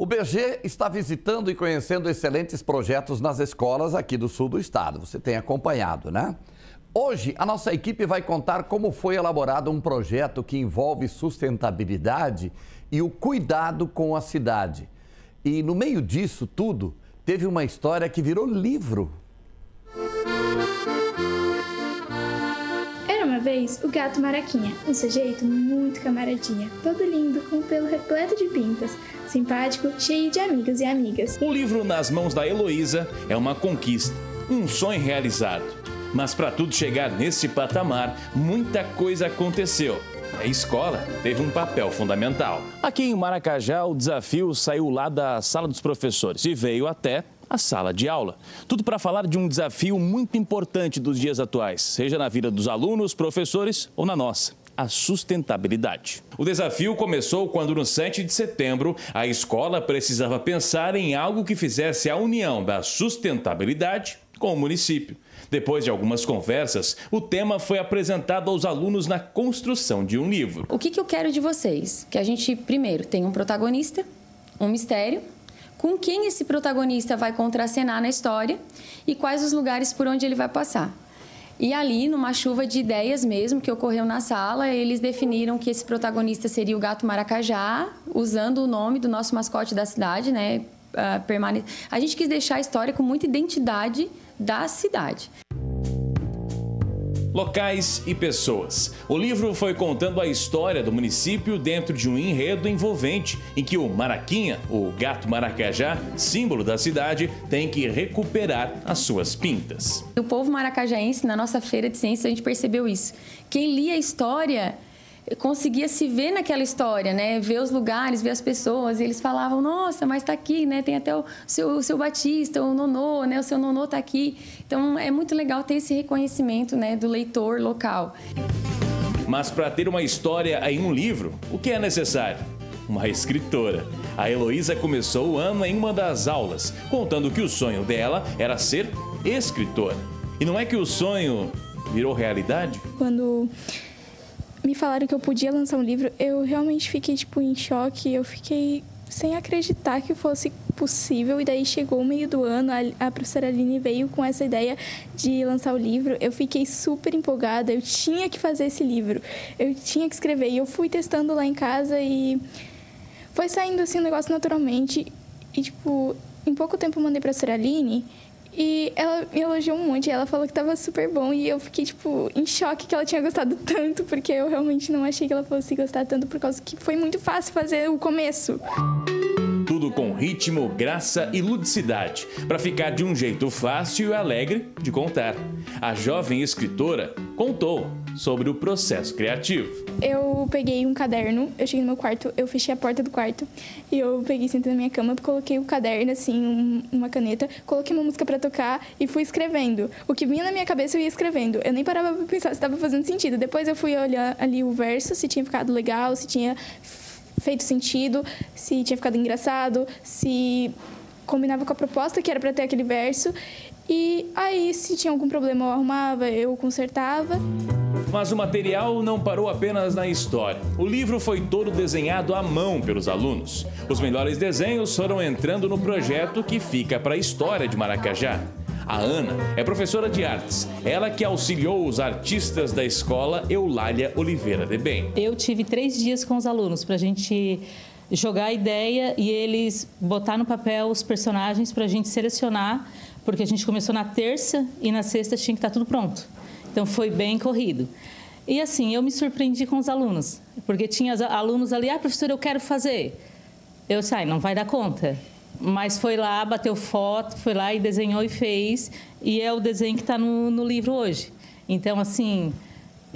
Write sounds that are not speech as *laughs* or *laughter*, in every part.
O BG está visitando e conhecendo excelentes projetos nas escolas aqui do sul do estado. Você tem acompanhado, né? Hoje, a nossa equipe vai contar como foi elaborado um projeto que envolve sustentabilidade e o cuidado com a cidade. E no meio disso tudo, teve uma história que virou livro. Vez o gato Maraquinha, um sujeito muito camaradinha, todo lindo, com o pelo repleto de pintas, simpático, cheio de amigos e amigas. Um livro nas mãos da Heloísa é uma conquista, um sonho realizado. Mas para tudo chegar nesse patamar, muita coisa aconteceu. A escola teve um papel fundamental. Aqui em Maracajá, o desafio saiu lá da sala dos professores e veio até a sala de aula. Tudo para falar de um desafio muito importante dos dias atuais, seja na vida dos alunos, professores ou na nossa a sustentabilidade. O desafio começou quando, no 7 de setembro, a escola precisava pensar em algo que fizesse a união da sustentabilidade com o município. Depois de algumas conversas, o tema foi apresentado aos alunos na construção de um livro. O que, que eu quero de vocês? Que a gente, primeiro, tenha um protagonista, um mistério, com quem esse protagonista vai contracenar na história e quais os lugares por onde ele vai passar. E ali, numa chuva de ideias mesmo que ocorreu na sala, eles definiram que esse protagonista seria o gato maracajá, usando o nome do nosso mascote da cidade, né? Uh, a gente quis deixar a história com muita identidade da cidade locais e pessoas. O livro foi contando a história do município dentro de um enredo envolvente em que o Maraquinha, o gato maracajá, símbolo da cidade, tem que recuperar as suas pintas. O povo maracajaense, na nossa feira de ciências, a gente percebeu isso. Quem lia a história conseguia se ver naquela história, né? Ver os lugares, ver as pessoas. E eles falavam, nossa, mas está aqui, né? Tem até o seu, o seu Batista, o Nonô, né? O seu Nonô está aqui. Então, é muito legal ter esse reconhecimento, né? Do leitor local. Mas para ter uma história em um livro, o que é necessário? Uma escritora. A Heloísa começou o ano em uma das aulas, contando que o sonho dela era ser escritora. E não é que o sonho virou realidade? Quando me falaram que eu podia lançar um livro, eu realmente fiquei tipo em choque, eu fiquei sem acreditar que fosse possível. E daí chegou o meio do ano, a, a professora Aline veio com essa ideia de lançar o livro. Eu fiquei super empolgada, eu tinha que fazer esse livro, eu tinha que escrever. E eu fui testando lá em casa e foi saindo assim o negócio naturalmente. E tipo, em pouco tempo eu mandei para a professora Aline e ela me elogiou um monte, ela falou que tava super bom e eu fiquei, tipo, em choque que ela tinha gostado *laughs* tanto, porque eu realmente não achei que ela fosse gostar tanto, por causa que foi muito fácil fazer o começo. Tudo com ritmo, graça e ludicidade, para ficar de um jeito fácil e alegre de contar. A jovem escritora contou sobre o processo criativo. Eu peguei um caderno, eu cheguei no meu quarto, eu fechei a porta do quarto e eu peguei, sentei na minha cama, coloquei o caderno, assim, um, uma caneta, coloquei uma música para tocar e fui escrevendo. O que vinha na minha cabeça eu ia escrevendo. Eu nem parava pra pensar se estava fazendo sentido. Depois eu fui olhar ali o verso, se tinha ficado legal, se tinha feito sentido, se tinha ficado engraçado, se combinava com a proposta que era para ter aquele verso. E aí, se tinha algum problema, eu arrumava, eu consertava. Mas o material não parou apenas na história. O livro foi todo desenhado à mão pelos alunos. Os melhores desenhos foram entrando no projeto que fica para a história de Maracajá. A Ana é professora de artes, ela que auxiliou os artistas da escola Eulália Oliveira de Bem. Eu tive três dias com os alunos para a gente jogar a ideia e eles botar no papel os personagens para a gente selecionar porque a gente começou na terça e na sexta tinha que estar tudo pronto. Então foi bem corrido. E assim, eu me surpreendi com os alunos, porque tinha alunos ali, ah, professor, eu quero fazer. Eu disse, ah, não vai dar conta. Mas foi lá, bateu foto, foi lá e desenhou e fez. E é o desenho que está no, no livro hoje. Então, assim,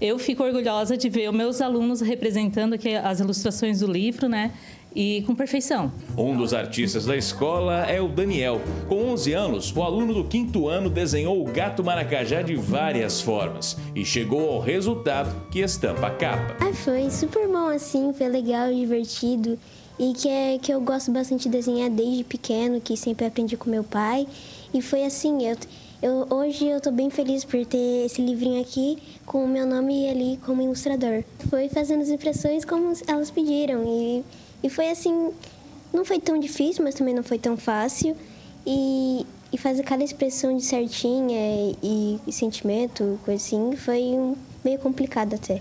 eu fico orgulhosa de ver os meus alunos representando aqui as ilustrações do livro, né? E com perfeição. Um dos artistas da escola é o Daniel. Com 11 anos, o aluno do quinto ano desenhou o gato maracajá de várias formas e chegou ao resultado que estampa a capa. Ah, foi super bom assim, foi legal, divertido e que é que eu gosto bastante de desenhar desde pequeno, que sempre aprendi com meu pai. E foi assim, eu, eu hoje eu estou bem feliz por ter esse livrinho aqui com o meu nome ali como ilustrador. Foi fazendo as impressões como elas pediram e e foi assim, não foi tão difícil, mas também não foi tão fácil. E, e fazer cada expressão de certinha e, e sentimento, coisa assim, foi um, meio complicado até.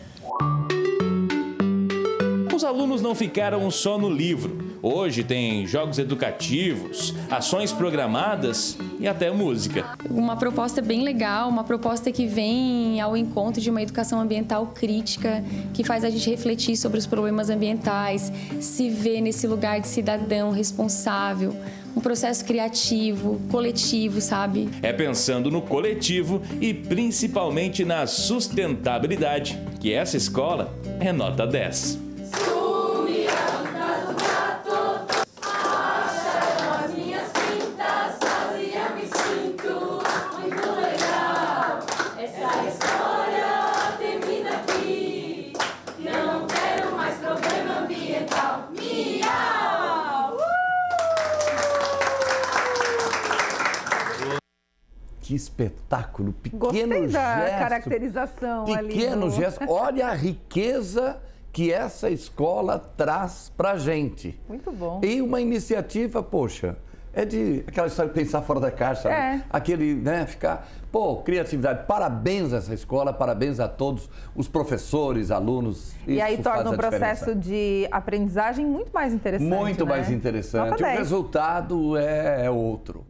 Os alunos não ficaram só no livro. Hoje tem jogos educativos, ações programadas e até música. Uma proposta bem legal, uma proposta que vem ao encontro de uma educação ambiental crítica, que faz a gente refletir sobre os problemas ambientais, se ver nesse lugar de cidadão responsável, um processo criativo, coletivo, sabe? É pensando no coletivo e principalmente na sustentabilidade que essa escola é nota 10. Que espetáculo, pequeno Gostei da gesto, caracterização pequeno ali. Pequeno gesto. Olha a riqueza que essa escola traz para gente. Muito bom. E uma iniciativa, poxa, é de aquela história de pensar fora da caixa, é. né? aquele, né, ficar, pô, criatividade. Parabéns a essa escola, parabéns a todos os professores, alunos. E aí torna o processo diferença. de aprendizagem muito mais interessante. Muito né? mais interessante. O 10. resultado é, é outro.